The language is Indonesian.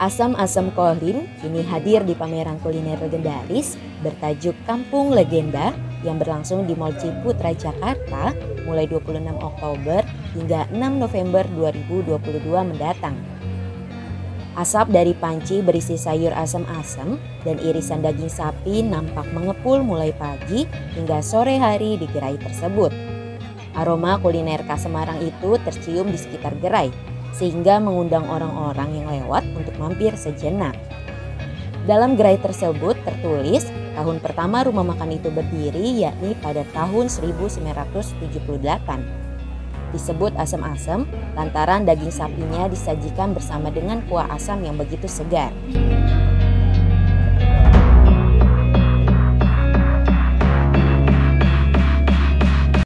Asam-asam kolin kini hadir di pameran kuliner legendaris bertajuk Kampung Legenda yang berlangsung di Mall Ciputra Jakarta mulai 26 Oktober hingga 6 November 2022 mendatang. Asap dari panci berisi sayur asam-asam dan irisan daging sapi nampak mengepul mulai pagi hingga sore hari di gerai tersebut. Aroma kuliner khas Semarang itu tercium di sekitar gerai sehingga mengundang orang-orang yang lewat untuk mampir sejenak. Dalam gerai tersebut tertulis tahun pertama rumah makan itu berdiri yakni pada tahun 1978. Disebut asam-asam lantaran daging sapinya disajikan bersama dengan kuah asam yang begitu segar.